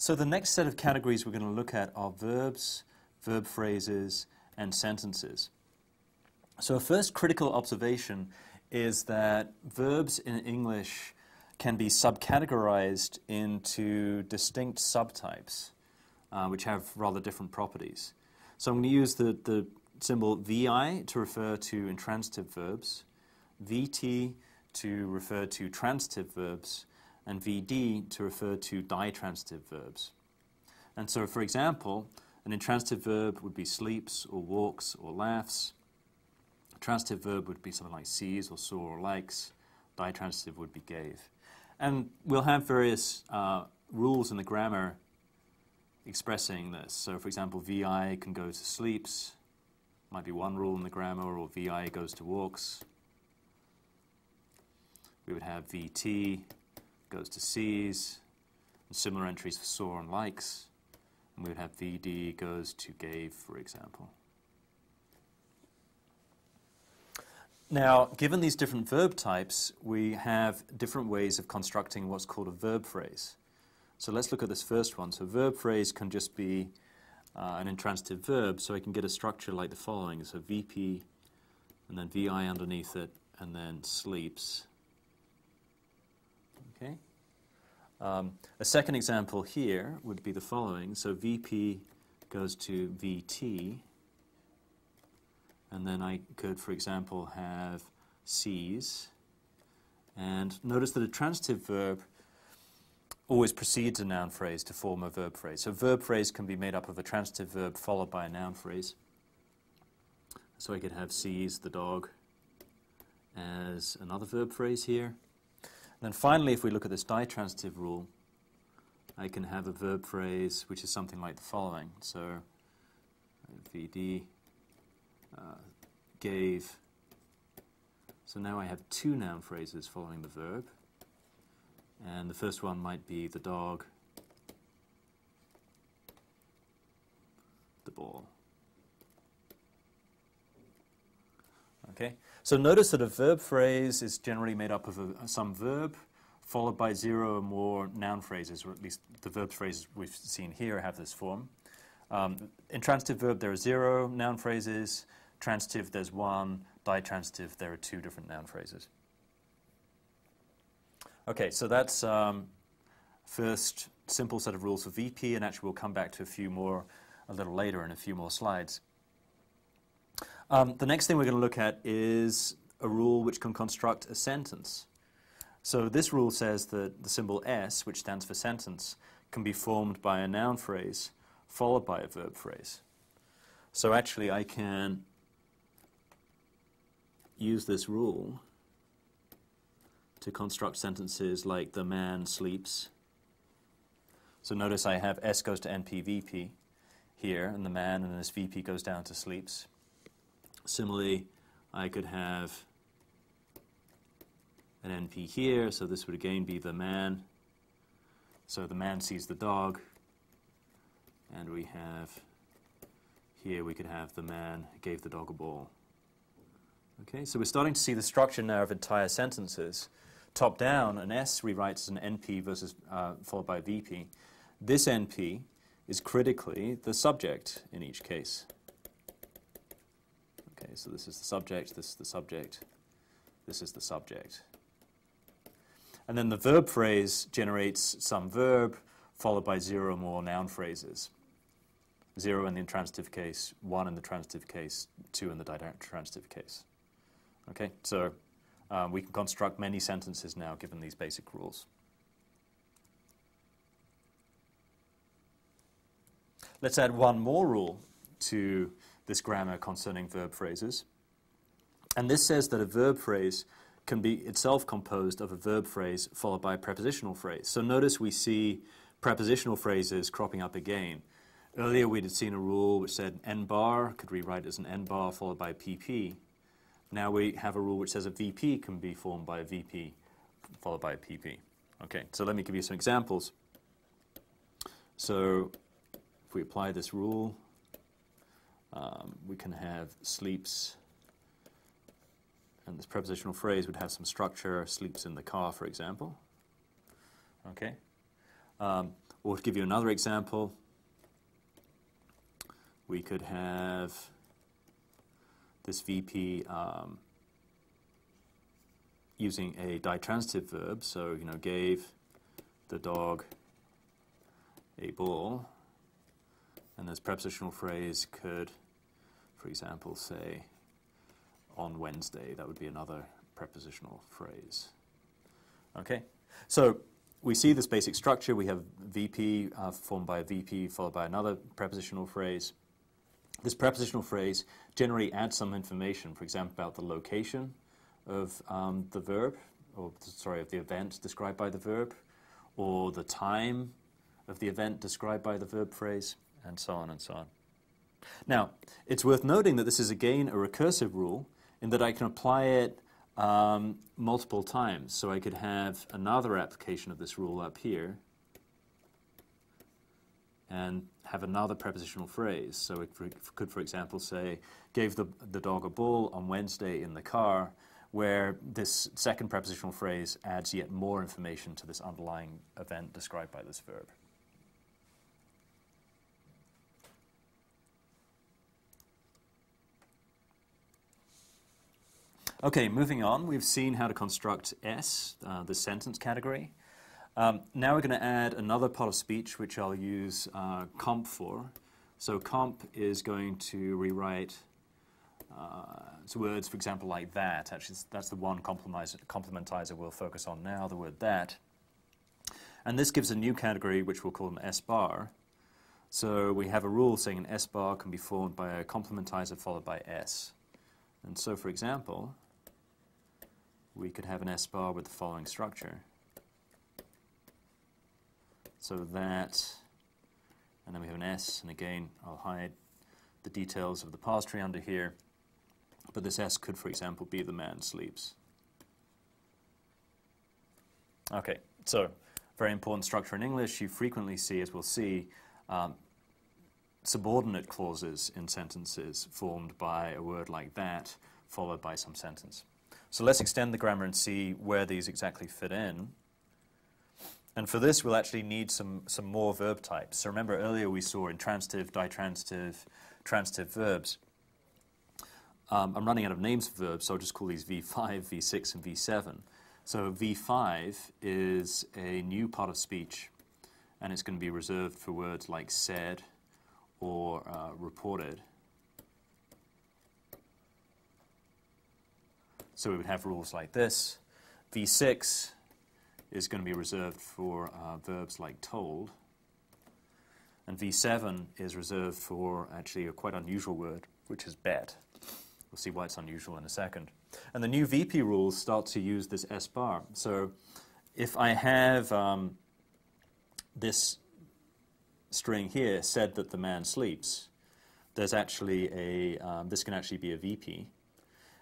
So the next set of categories we're going to look at are verbs, verb phrases, and sentences. So a first critical observation is that verbs in English can be subcategorized into distinct subtypes, uh, which have rather different properties. So I'm going to use the, the symbol VI to refer to intransitive verbs, VT to refer to transitive verbs, and VD to refer to ditransitive verbs. And so, for example, an intransitive verb would be sleeps or walks or laughs. A transitive verb would be something like sees or saw or likes. Ditransitive would be gave. And we'll have various uh, rules in the grammar expressing this. So, for example, VI can go to sleeps, might be one rule in the grammar, or VI goes to walks. We would have VT goes to sees, and similar entries for saw and likes. And we would have VD goes to gave, for example. Now, given these different verb types, we have different ways of constructing what's called a verb phrase. So let's look at this first one. So verb phrase can just be uh, an intransitive verb, so I can get a structure like the following. So VP, and then VI underneath it, and then sleeps. Okay. Um, a second example here would be the following. So VP goes to VT, and then I could, for example, have sees. And notice that a transitive verb always precedes a noun phrase to form a verb phrase. So verb phrase can be made up of a transitive verb followed by a noun phrase. So I could have sees the dog as another verb phrase here. Then finally, if we look at this ditransitive rule, I can have a verb phrase which is something like the following. So VD uh, gave. So now I have two noun phrases following the verb. And the first one might be the dog, the ball. Okay, so notice that a verb phrase is generally made up of a, some verb followed by zero or more noun phrases, or at least the verb phrases we've seen here have this form. Um, intransitive verb, there are zero noun phrases. Transitive, there's one. Ditransitive, there are two different noun phrases. Okay, so that's um, first simple set of rules for VP, and actually we'll come back to a few more a little later in a few more slides. Um, the next thing we're going to look at is a rule which can construct a sentence. So this rule says that the symbol S, which stands for sentence, can be formed by a noun phrase followed by a verb phrase. So actually I can use this rule to construct sentences like the man sleeps. So notice I have S goes to NP VP here, and the man, and this VP goes down to sleeps. Similarly, I could have an NP here, so this would again be the man. So the man sees the dog, and we have here we could have the man gave the dog a ball. Okay, so we're starting to see the structure now of entire sentences top down, an S rewrites as an NP versus uh, followed by VP. This NP is critically the subject in each case. Okay, so this is the subject, this is the subject, this is the subject. And then the verb phrase generates some verb followed by zero or more noun phrases. Zero in the intransitive case, one in the transitive case, two in the transitive case. Okay, so um, we can construct many sentences now given these basic rules. Let's add one more rule to this grammar concerning verb phrases. And this says that a verb phrase can be itself composed of a verb phrase followed by a prepositional phrase. So notice we see prepositional phrases cropping up again. Earlier we had seen a rule which said n bar could rewrite as an n bar followed by a pp. Now we have a rule which says a VP can be formed by a VP followed by a PP. Okay, so let me give you some examples. So if we apply this rule, um, we can have sleeps, and this prepositional phrase would have some structure, sleeps in the car, for example. Okay. Um, or to give you another example, we could have this VP um, using a ditransitive verb. So, you know, gave the dog a ball. And this prepositional phrase could, for example, say on Wednesday. That would be another prepositional phrase. Okay? So we see this basic structure. We have VP uh, formed by a VP followed by another prepositional phrase. This prepositional phrase generally adds some information, for example, about the location of um, the verb, or sorry, of the event described by the verb, or the time of the event described by the verb phrase, and so on and so on. Now, it's worth noting that this is again a recursive rule in that I can apply it um, multiple times. So I could have another application of this rule up here and have another prepositional phrase. So it could, for example, say, gave the, the dog a ball on Wednesday in the car, where this second prepositional phrase adds yet more information to this underlying event described by this verb. Okay, moving on, we've seen how to construct S, uh, the sentence category. Um, now we're going to add another part of speech which I'll use uh, comp for. So comp is going to rewrite uh, words, for example, like that. Actually, that's the one complementizer we'll focus on now, the word that. And this gives a new category which we'll call an S bar. So we have a rule saying an S bar can be formed by a complementizer followed by S. And so, for example, we could have an S bar with the following structure. So that, and then we have an S, and again, I'll hide the details of the parse tree under here, but this S could, for example, be the man sleeps. Okay, so very important structure in English. You frequently see, as we'll see, um, subordinate clauses in sentences formed by a word like that, followed by some sentence. So let's extend the grammar and see where these exactly fit in. And for this, we'll actually need some, some more verb types. So remember earlier we saw intransitive, ditransitive, transitive verbs. Um, I'm running out of names for verbs, so I'll just call these V5, V6, and V7. So V5 is a new part of speech, and it's going to be reserved for words like said or uh, reported. So we would have rules like this. V6 is going to be reserved for uh, verbs like told. And V7 is reserved for actually a quite unusual word, which is bet. We'll see why it's unusual in a second. And the new VP rules start to use this S bar. So if I have um, this string here said that the man sleeps, there's actually a, um, this can actually be a VP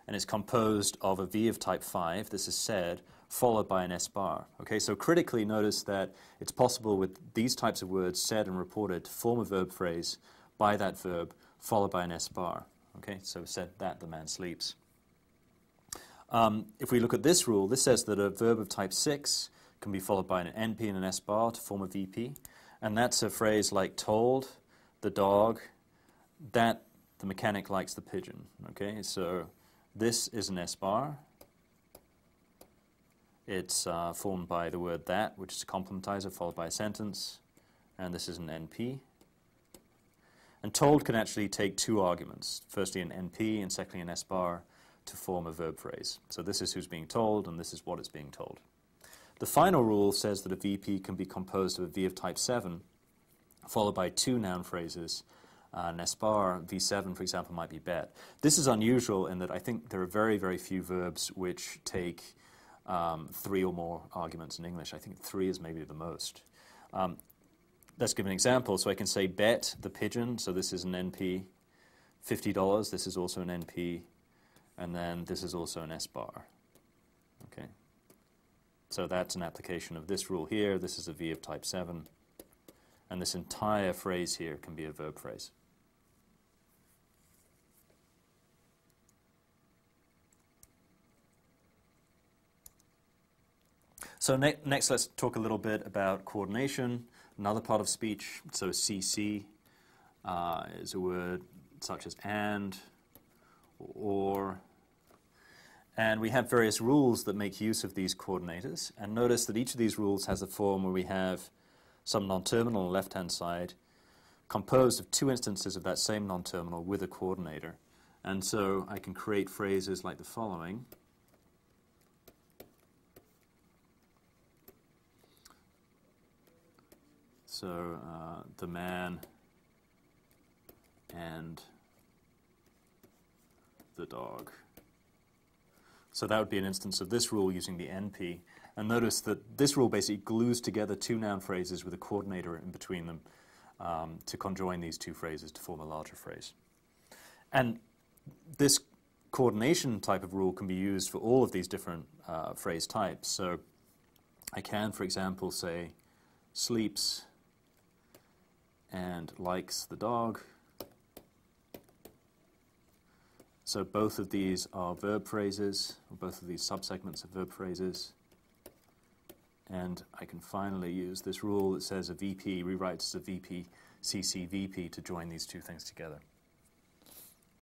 and it's composed of a V of type 5, this is said, followed by an S bar. Okay, so critically notice that it's possible with these types of words, said and reported, to form a verb phrase by that verb followed by an S bar. Okay, so said that the man sleeps. Um, if we look at this rule, this says that a verb of type 6 can be followed by an NP and an S bar to form a VP. And that's a phrase like told, the dog, that the mechanic likes the pigeon. Okay, so this is an S-bar. It's uh, formed by the word that, which is a complementizer followed by a sentence. And this is an NP. And told can actually take two arguments. Firstly an NP and secondly an S-bar to form a verb phrase. So this is who's being told and this is what is being told. The final rule says that a VP can be composed of a V of type 7 followed by two noun phrases uh, Nespar V7, for example, might be bet. This is unusual in that I think there are very, very few verbs which take um, three or more arguments in English. I think three is maybe the most. Um, let's give an example. So I can say bet the pigeon, so this is an NP. $50, this is also an NP. And then this is also an S bar. Okay. So that's an application of this rule here. This is a V of type 7. And this entire phrase here can be a verb phrase. So ne next, let's talk a little bit about coordination, another part of speech. So CC uh, is a word such as and, or, and we have various rules that make use of these coordinators. And notice that each of these rules has a form where we have some non-terminal on the left-hand side composed of two instances of that same non-terminal with a coordinator. And so I can create phrases like the following. So uh, the man and the dog. So that would be an instance of this rule using the NP. And notice that this rule basically glues together two noun phrases with a coordinator in between them um, to conjoin these two phrases to form a larger phrase. And this coordination type of rule can be used for all of these different uh, phrase types. So I can, for example, say sleeps and likes the dog. So both of these are verb phrases, or both of these subsegments are verb phrases. And I can finally use this rule that says a VP rewrites a VP CC VP to join these two things together.